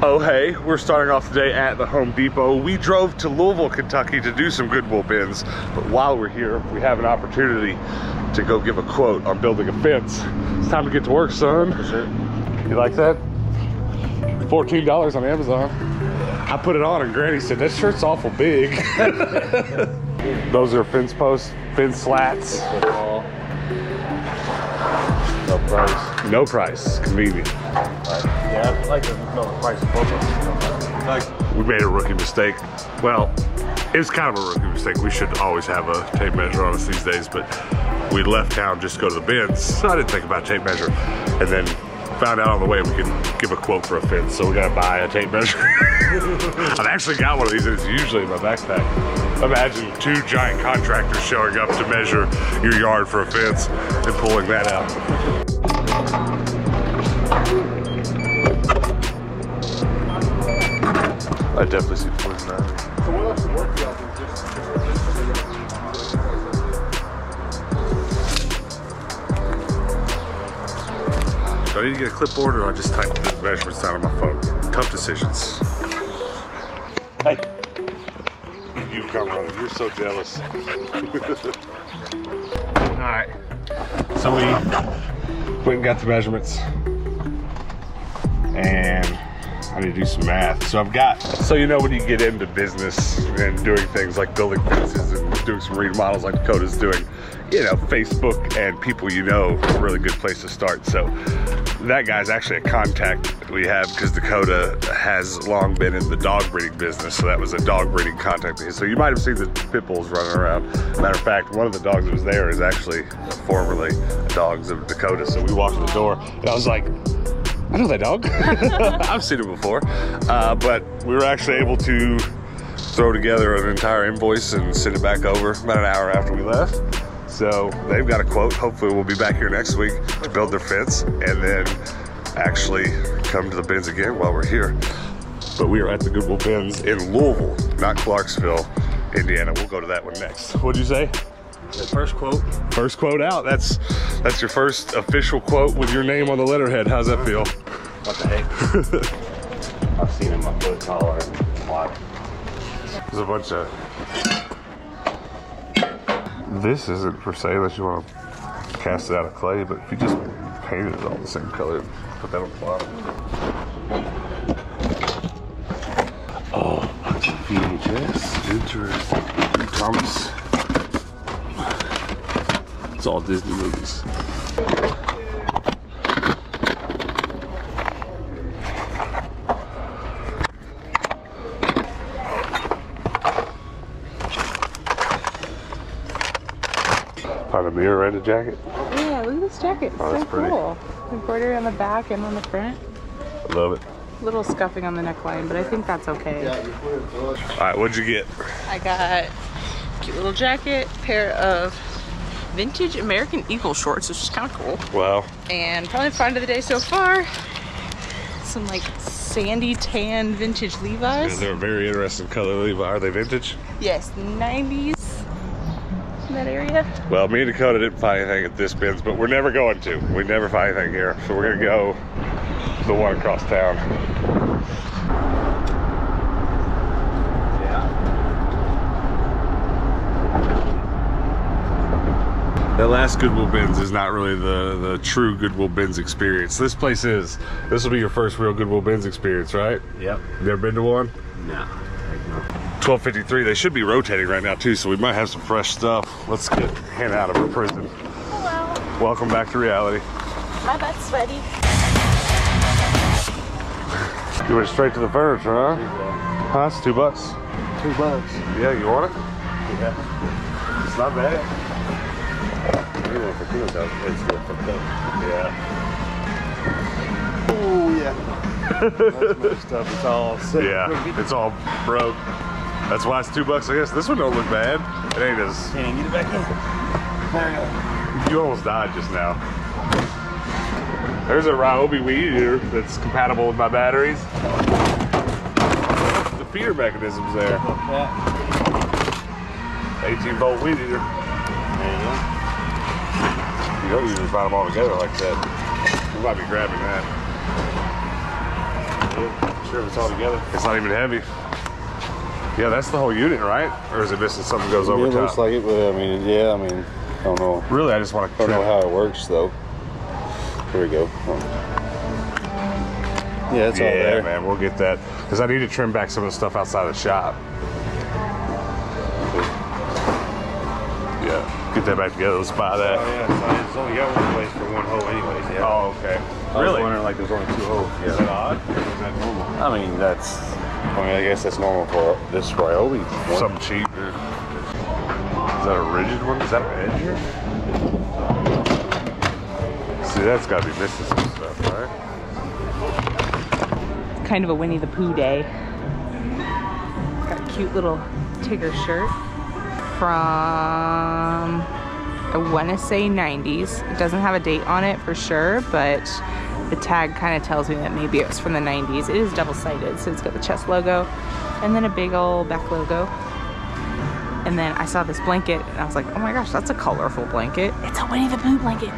Oh hey, we're starting off today at the Home Depot. We drove to Louisville, Kentucky to do some Goodwill bins, but while we're here, we have an opportunity to go give a quote on building a fence. It's time to get to work, son. You like that? $14 on Amazon. I put it on and Granny said, that shirt's awful big. Those are fence posts, fence slats. No price. No price, convenient. Yeah, like price. Like, we made a rookie mistake. Well, it's kind of a rookie mistake. We should always have a tape measure on us these days, but we left town just to go to the bins. So I didn't think about tape measure. And then found out on the way we could give a quote for a fence, so we gotta buy a tape measure. I've actually got one of these, it's usually in my backpack. Imagine two giant contractors showing up to measure your yard for a fence and pulling that out. Work you out there? Just Do I need to get a clipboard or I just type the measurements down on my phone? Tough decisions. Hey. You come running. You're so jealous. All right. So we went and got the measurements. And I need to do some math. So I've got, so you know when you get into business and doing things like building fences and doing some remodels like Dakota's doing, you know, Facebook and people you know a really good place to start. So that guy's actually a contact we have because Dakota has long been in the dog breeding business. So that was a dog breeding contact. So you might have seen the pit bulls running around. Matter of fact, one of the dogs that was there is actually formerly dogs of Dakota. So we walked in the door and I was like, I know that dog. I've seen it before. Uh, but we were actually able to throw together an entire invoice and send it back over about an hour after we left. So they've got a quote. Hopefully we'll be back here next week to build their fence and then actually come to the bins again while we're here. But we are at the Goodwill Bins in Louisville, not Clarksville, Indiana. We'll go to that one next. What'd you say? First quote. First quote out. That's that's your first official quote with your name on the letterhead. How's that feel? What the heck? I've seen him my foot collar and like, There's a bunch of. This isn't for sale unless you want to cast it out of clay, but if you just painted it all the same color, put that on the bottom. Oh, VHS. Interesting. Thomas. It's all Disney movies. Find a mirror and a jacket. Yeah, look at this jacket. It's Oh, so that's pretty. cool. Embroidery on the back and on the front. I love it. A Little scuffing on the neckline, but I think that's okay. All right, what'd you get? I got a cute little jacket, pair of vintage American Eagle shorts, which is kind of cool. Wow. And probably find of the day so far, some like sandy tan vintage yeah, Levi's. they're a very interesting color. Levi. Are they vintage? Yes, 90s in that area. Well, me and Dakota didn't find anything at this bins, but we're never going to. We never find anything here, so we're gonna go the one across town. That last Goodwill Bins is not really the, the true Goodwill Bins experience. This place is. This will be your first real Goodwill Bins experience, right? yep. You never been to one? No. 1253. They should be rotating right now too, so we might have some fresh stuff. Let's get Hannah out of her prison. Hello. Welcome back to reality. My butt's sweaty. You went straight to the furniture, huh? Huh? It's two bucks. Two bucks. Yeah, you want it? Yeah. It's not bad. You for two of those. It's good for two. Yeah. Oh, yeah. That's messed up. It's all sick. Yeah, it's all broke. That's why it's two bucks, I guess. This one don't look bad. It ain't as. Can you get it back in? There you go. You almost died just now. There's a Ryobi weed eater that's compatible with my batteries. The feeder mechanism's there. 18 volt weed eater. You go. You don't usually them all together like that. We might be grabbing that. sure if it's all together. It's not even heavy. Yeah, that's the whole unit, right? Or is it missing something goes over it top? looks like it, but I mean, yeah, I mean, I don't know. really, I just want to I don't know how it works though. Here we go. Yeah, it's all Yeah, there. man, we'll get that because I need to trim back some of the stuff outside the shop. Yeah, get that back together. Let's buy Oh, yeah, so it's only got one place for one hole, anyways. Yeah. Oh, okay. I was Really? wondering like there's only two holes. Is that odd? Is that normal? I mean, that's. I mean, I guess that's normal for this Ryobi. one. Something cheap. Is that a Ridgid one? Is that an edge here? See, that's got to be missing some stuff, right? Kind of a Winnie the Pooh day. Got a cute little Tigger shirt from, I want to say 90s. It doesn't have a date on it for sure, but the tag kind of tells me that maybe it was from the 90s. It is double-sided, so it's got the chest logo and then a big old back logo. And then I saw this blanket and I was like, oh my gosh, that's a colorful blanket. It's a Winnie the Pooh blanket.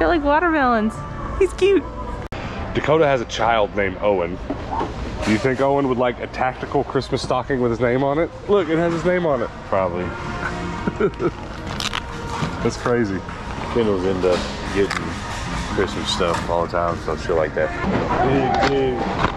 It's like watermelons. He's cute. Dakota has a child named Owen. Do you think Owen would like a tactical Christmas stocking with his name on it? Look, it has his name on it. Probably. That's crazy. Kendall's end up getting Christmas stuff all the time, so shit like that. Big, big.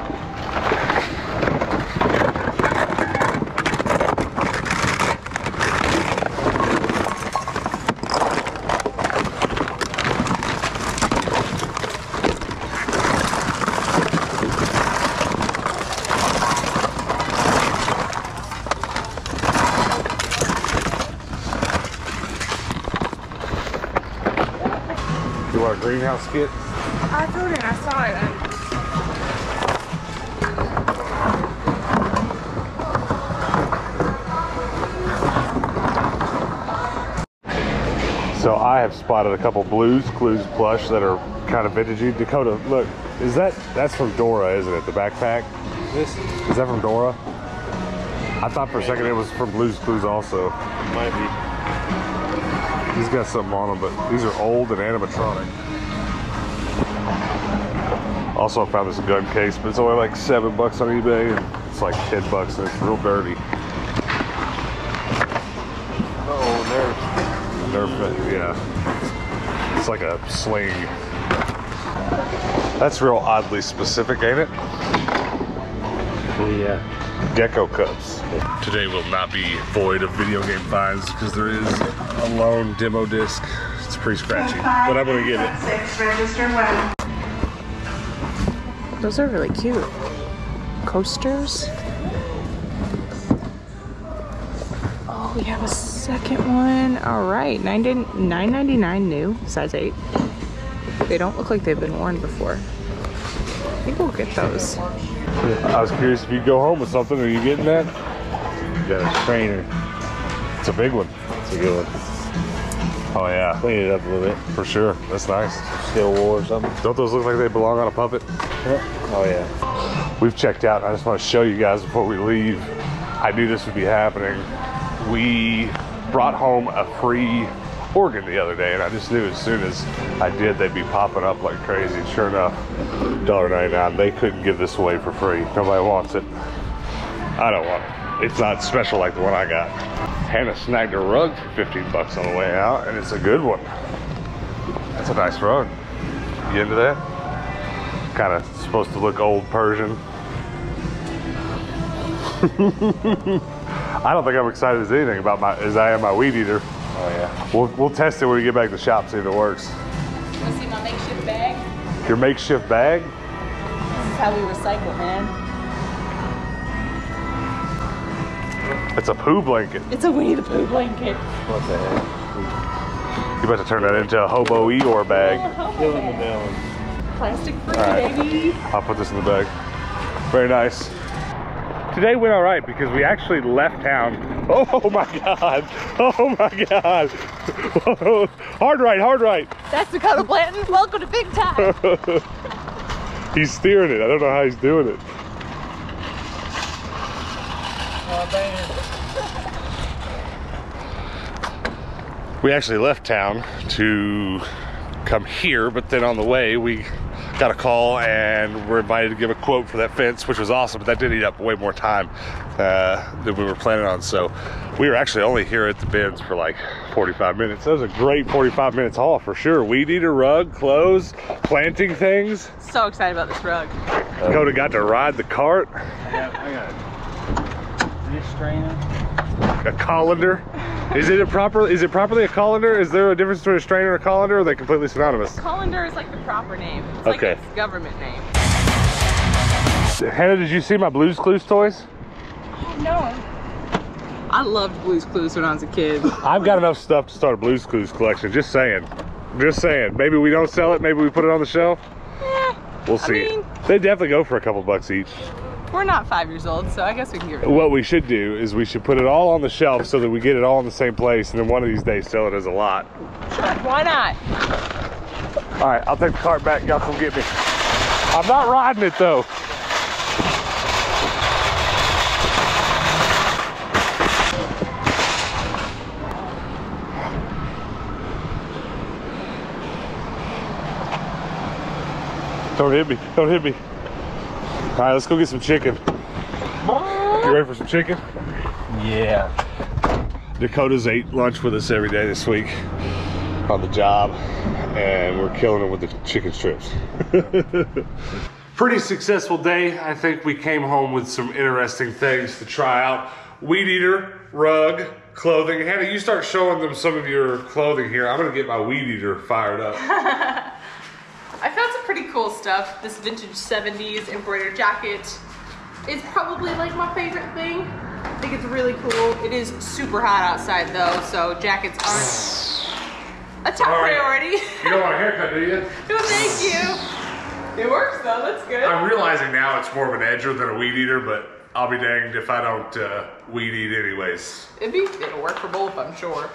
You want greenhouse kit? I threw it in. I saw it. Um, so I have spotted a couple blues clues plush that are kind of vintagey. Dakota, look, is that that's from Dora, isn't it? The backpack? This Is that from Dora? I thought for a second it was from Blues Clues also. might be. He's got something on them, but these are old and animatronic. Also, I found this gun case, but it's only like seven bucks on eBay, and it's like ten bucks, and it's real dirty. Oh, Nerf, yeah. It's like a sling. That's real oddly specific, ain't it? Yeah. Gecko cups. Today will not be void of video game finds because there is a lone demo disc. It's pretty scratchy, but I'm gonna get it. Six, register when. Those are really cute. Coasters. Oh, we have a second one. All right, nine nine ninety nine new, size eight. They don't look like they've been worn before. I think we'll get those. I was curious if you'd go home with something. Are you getting that? You got a trainer. It's a big one. It's a good one. Oh yeah, Clean it up a little bit. for sure. That's nice. Steel wool or something. Don't those look like they belong on a puppet? Yeah. Oh yeah. We've checked out. I just want to show you guys before we leave. I knew this would be happening. We brought home a free organ the other day, and I just knew as soon as I did, they'd be popping up like crazy. Sure enough, $1.99. They couldn't give this away for free. Nobody wants it. I don't want it. It's not special like the one I got. Hannah snagged a rug for 15 bucks on the way out, and it's a good one. That's a nice rug. You into that? Kind of supposed to look old Persian. I don't think I'm excited as anything about my as I am my weed eater. Oh yeah. We'll we'll test it when we get back to the shop, see if it works. Want to see my makeshift bag? Your makeshift bag? This is how we recycle, man. It's a poo blanket. It's a Winnie the Pooh blanket. What the heck? You about to turn that into a hobo Eeyore bag. Killing the melon. Plastic free, right. baby. I'll put this in the bag. Very nice. Today went all right because we actually left town. Oh my god! Oh my god! hard right, hard right. That's Dakota Blanton. Welcome to Big Time. He's steering it. I don't know how he's doing it. we actually left town to come here, but then on the way we got a call and were invited to give a quote for that fence, which was awesome, but that did eat up way more time uh, than we were planning on. So we were actually only here at the bins for like 45 minutes. That was a great 45 minutes haul for sure. Weed eater, rug, clothes, planting things. So excited about this rug. Dakota got to ride the cart. Yeah, I got it. This strainer. A colander. Is it a proper? Is it properly a colander? Is there a difference between a strainer and a colander? Or are they completely synonymous? Colander is like the proper name. It's Okay. like its government name. Hannah, did you see my Blues Clues toys? No. I loved Blue's Clues when I was a kid. I've got enough stuff to start a Blues Clues collection. Just saying. Just saying. Maybe we don't sell it. Maybe we put it on the shelf. Eh, We'll I see. mean- they definitely go for a couple bucks each. We're not five years old, so I guess we can give it. What we should do is we should put it all on the shelf so that we get it all in the same place, and then one of these days sell it as a lot. Why not? All right, I'll take the cart back. Y'all come get me. I'm not riding it though. Don't hit me. Don't hit me. All right, let's go get some chicken. You ready for some chicken? Yeah. Dakota's ate lunch with us every day this week on the job, and we're killing it with the chicken strips. Pretty successful day. I think we came home with some interesting things to try out. Weed eater, rug, clothing. Hannah, you start showing them some of your clothing here. I'm gonna get my weed eater fired up. I found some pretty cool stuff. This vintage 70s embroidered jacket is probably like my favorite thing. I think it's really cool. It is super hot outside though, so jackets aren't a top right. priority. You don't want a haircut, do you? no, thank you. It works though, that's good. I'm realizing now it's more of an edger than a weed eater, but I'll be danged if I don't uh, weed eat anyways. It'd be, it'll work for both, I'm sure.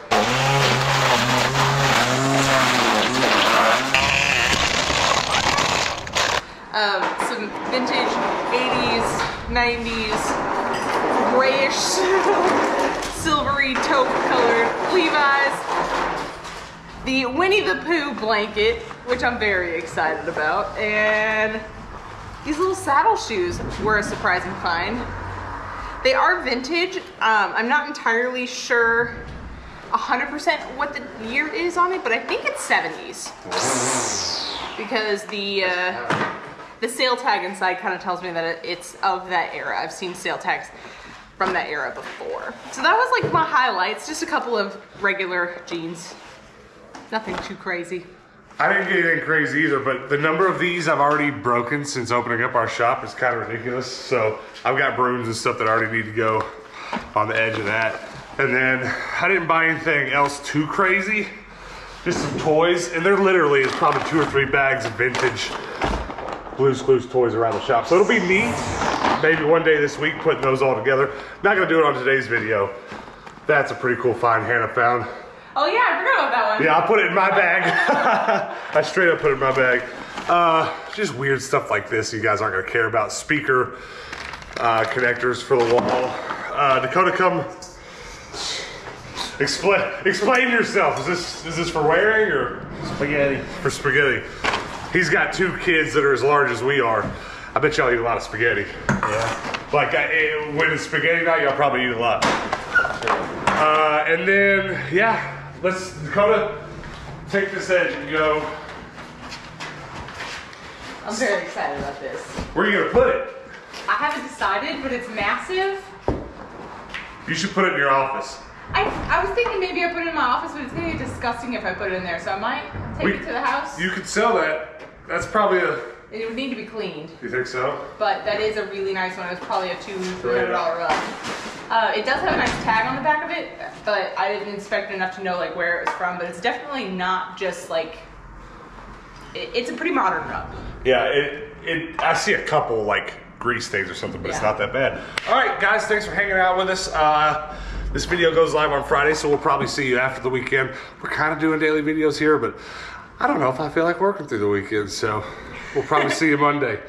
Um, some vintage 80s, 90s, grayish, silvery taupe colored Levi's. The Winnie the Pooh blanket, which I'm very excited about, and these little saddle shoes were a surprising find. They are vintage. Um, I'm not entirely sure 100% what the year is on it, but I think it's 70s. Because the uh, the sale tag inside kind of tells me that it- it's of that era. I've seen sale tags from that era before. So that was like my highlights. Just a couple of regular jeans. Nothing too crazy. I didn't get anything crazy either, but the number of these I've already broken since opening up our shop is kind of ridiculous. So I've got brooms and stuff that I already need to go on the edge of that. And then I didn't buy anything else too crazy, just some toys. And there literally is probably two or three bags of vintage Blue's Clues toys around the shop. So it'll be neat, maybe one day this week, putting those all together. Not gonna do it on today's video. That's a pretty cool find Hannah found. Oh yeah, I forgot about that one. Yeah, I'll put it in my bag. I straight up put it in my bag. Uh, just weird stuff like this you guys aren't gonna care about. Speaker uh, connectors for the wall. Uh, Dakota, come explain explain yourself. Is this is this for wearing or Spaghetti. for spaghetti? He's got two kids that are as large as we are. I bet y'all eat a lot of spaghetti. Yeah. Like I, eh, when it's spaghetti night, y'all probably eat a lot. Uh, and then yeah, let's Dakota take this edge and go. I'm very excited about this. Where are you gonna put it? I haven't decided, but it's massive. You should put it in your office. I, I was thinking maybe I put it in my office, but it's gonna be disgusting if I put it in there. So I might take We- it to the house. You could sell that. That's probably a. it would need to be cleaned, You think so? but that is a really nice one. It's probably a two, three hundred dollar rug. Uh, it does have a nice tag on the back of it, but I didn't inspect it enough to know like where it was from. But it's definitely not just like. It, it's a pretty modern rug. Yeah. It. It. I see a couple like grease stains or something, but it's not that bad. All right, guys. Thanks for hanging out with us. Uh, this video goes live on Friday, so we'll probably see you after the weekend. We're kind of doing daily videos here, but I don't know if I feel like working through the weekend, so we'll probably see you Monday.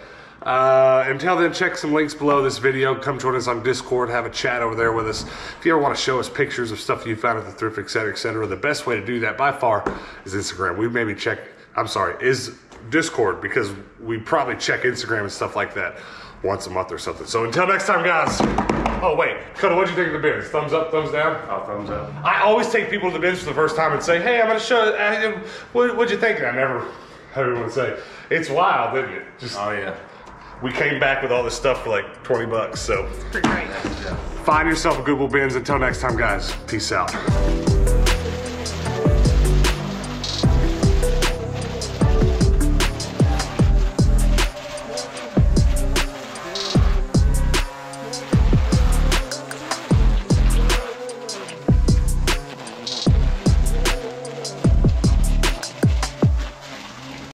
Uh, until then, check some links below this video. Come join us on Discord, have a chat over there with us. If you ever want to show us pictures of stuff you found at the thrift, etc., etc., the best way to do that by far is Instagram. We maybe check, I'm sorry, is Discord because we probably check Instagram and stuff like that once a month or something. So until next time, guys. Oh, wait. Coda, what'd you think of the bins? Thumbs up, thumbs down? Oh, thumbs up. I always take people to the bins for the first time and say, hey, I'm going to show you. What, what'd you think? And I never have anyone say, it's wild, isn't it? Just Oh yeah. we came back with all this stuff for like 20 bucks. So Pretty great. find yourself a Goodwill Bins. Until next time, guys. Peace out.